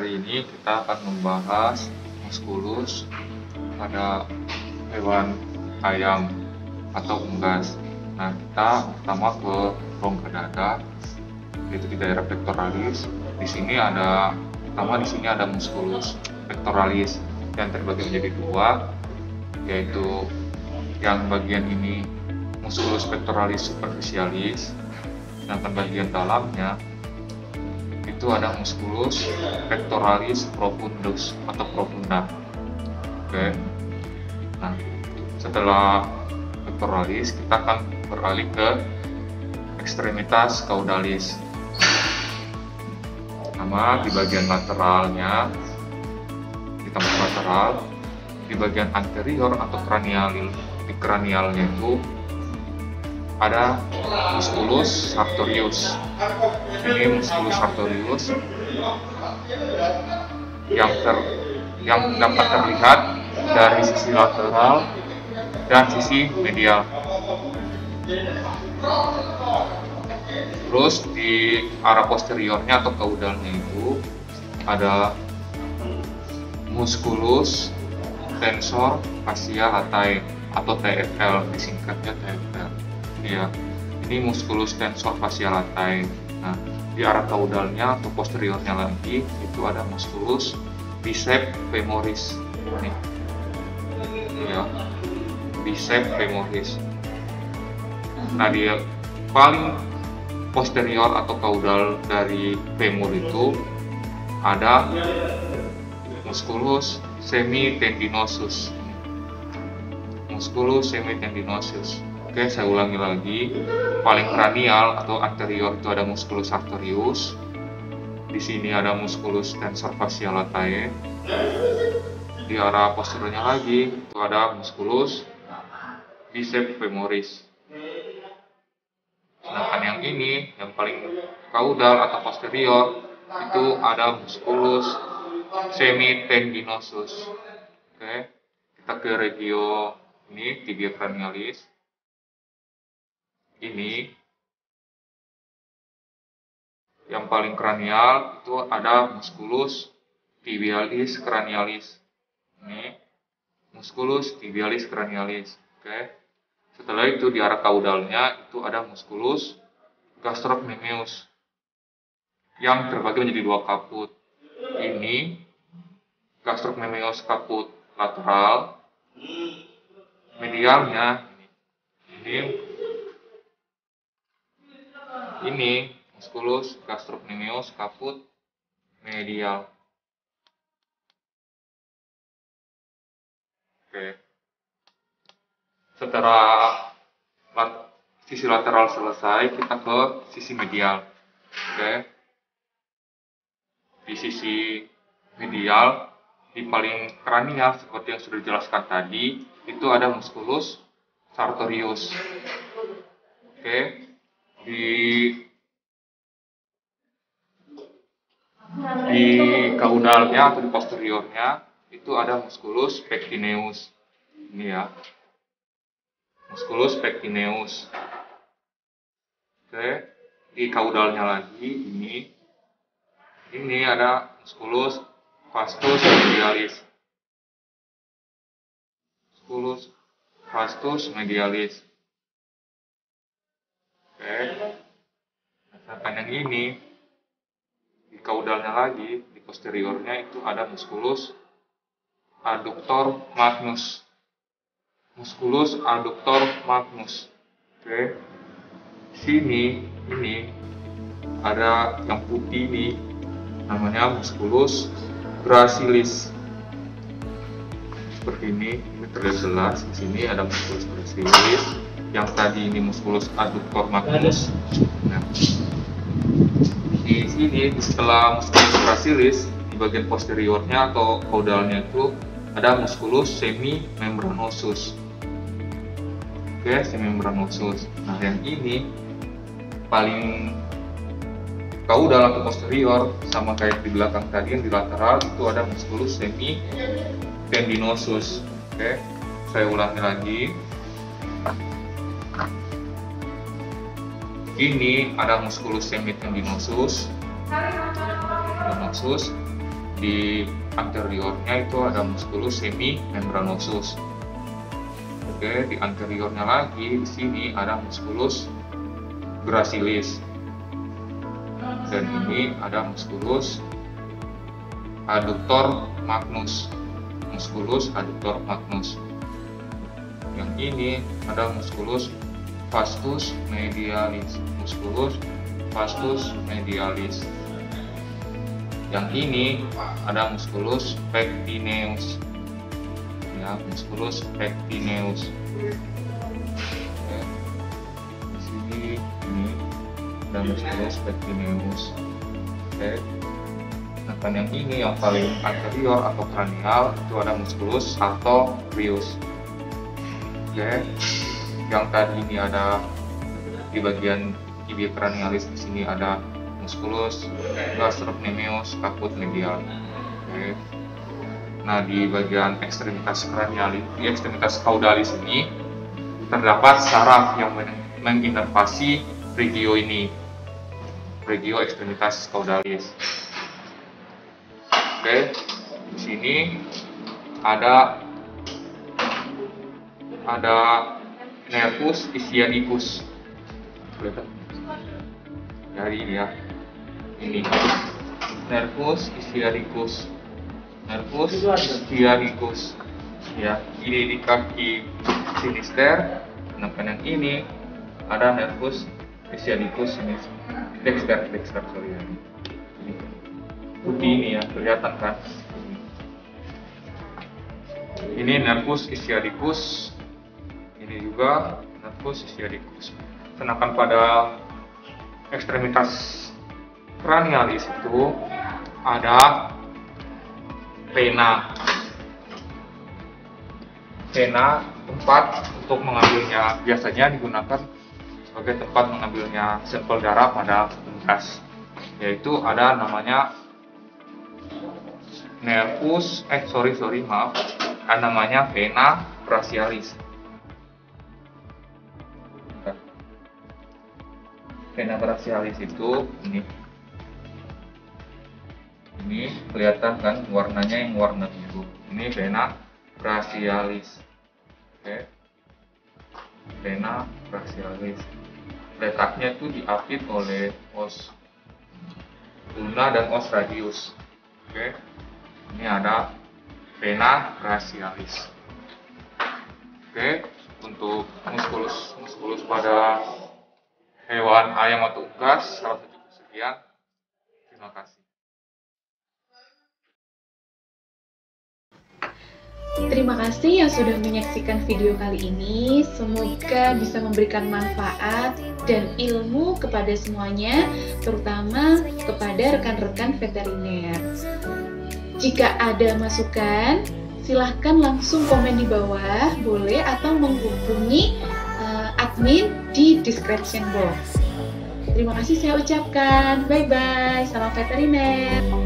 kali ini kita akan membahas muskulus pada hewan ayam atau unggas. Nah, kita pertama ke rongga dada, yaitu di daerah pectoralis. Di sini ada pertama di sini ada muskulus pectoralis yang terbagi menjadi dua, yaitu yang bagian ini musculus pectoralis superficialis, sedangkan bagian dalamnya itu ada musculus pectoralis profundus atau profunda. Oke. Nah, setelah pectoralis kita akan beralih ke ekstremitas caudalis. Sama di bagian lateralnya di tempat lateral di bagian anterior atau kranial di kranialnya itu ada musculus sartorius. Ini musculus sartorius yang ter yang dapat terlihat dari sisi lateral dan sisi medial. Terus di arah posteriornya atau kaudalnya itu ada musculus tensor fascia latae atau TFL disingkatnya TFL ya ini musculus tensor fascia nah di arah kaudalnya atau posteriornya lagi itu ada musculus bicep femoris. Nih. Ya bicep femoris. Nah di paling posterior atau kaudal dari femur itu ada musculus semitendinosus musculus semitendinosus Oke, saya ulangi lagi. Paling kranial atau anterior itu ada musculus sartorius. Di sini ada musculus tensor fascia latae. Di arah posteriornya lagi itu ada musculus bicep femoris. Sedangkan yang ini, yang paling kaudal atau posterior, itu ada musculus semitendinosus. Oke, kita ke regio ini tibia cranialis ini yang paling kranial itu ada musculus tibialis cranialis. Ini musculus tibialis cranialis. Oke. Setelah itu di arah kaudalnya itu ada musculus gastrocnemius yang terbagi menjadi dua kaput. Ini gastrocnemius kaput lateral, medialnya ini ini musculus gastrocnemius kaput medial. Oke. Setelah sisi lateral selesai, kita ke sisi medial. Oke. Di sisi medial, di paling kranial seperti yang sudah dijelaskan tadi, itu ada musculus sartorius. Oke di di kaudalnya atau di posteriornya itu ada musculus pectineus. Ini ya. Musculus pectineus. Oke di kaudalnya lagi ini. Ini ada musculus vastus medialis. Musculus vastus medialis Sedangkan yang ini di kaudalnya lagi, di posteriornya itu ada musculus adductor magnus. Musculus adductor magnus. Oke. Sini ini ada yang putih ini namanya musculus gracilis. Seperti ini, ini terlihat jelas. Di sini ada musculus gracilis. Yang tadi ini musculus adductor magnus. Nah, di sini setelah musculus gracilis di bagian posteriornya atau caudalnya itu ada musculus semi membranosus. Oke, semi membranosus. Nah, yang ini paling caudal atau posterior sama kayak di belakang tadi yang di lateral itu ada musculus semi tendinosus. Oke, saya ulangi lagi. ini ada musculus semitendinosus tendinosus di anteriornya itu ada musculus semi membranosus oke di anteriornya lagi di sini ada musculus gracilis. Dan ini ada musculus adductor magnus. Musculus adductor magnus. Yang ini ada musculus vastus medialis musculus vastus medialis. Yang ini ada musculus pectineus. Ya musculus pectineus. Oke. di sini ini ada musculus pectineus. Oke. Sedangkan yang ini yang paling anterior atau kranial itu ada musculus sartorius. Oke. Yang tadi ini ada di bagian tibia cranialis di sini ada musculus gastrocnemius caput medial. Oke. Nah, di bagian ekstremitas cranialis, di ekstremitas caudalis ini terdapat saraf yang menginervasi regio ini. Regio ekstremitas caudalis. Oke. Di sini ada ada nervus ischiadicus. Kelihatan? Dari ya. Ini. Nervus ischiadicus nervus ischiadicus ya ini di kaki sinister sedangkan yang ini ada nervus ischiadicus ini. Dexter dexter sorry ya. ini. Putih ini ya kelihatan kan? Ini nervus ischiadicus ini juga nervus ischiadicus sedangkan pada ekstremitas cranialis itu ada pena. Pena tempat untuk mengambilnya. Biasanya digunakan sebagai tempat mengambilnya sampel darah pada penyintas yaitu ada namanya nervus eh sorry sorry maaf. Ada namanya vena brachialis vena brachialis itu ini. Ini kelihatan kan warnanya yang warna biru. Ini vena brachialis oke. Vena brachialis letaknya itu diapit oleh os ulna dan os radius. Oke. Ini ada vena brachialis oke. Untuk muskulus muskulus pada hewan ayam atau salah satu sekian terima kasih Terima kasih yang sudah menyaksikan video kali ini. Semoga bisa memberikan manfaat dan ilmu kepada semuanya, terutama kepada rekan-rekan veteriner. Jika ada masukan, silahkan langsung komen di bawah, boleh atau menghubungi admin di description box. Terima kasih saya ucapkan. Bye bye. Salam veteriner.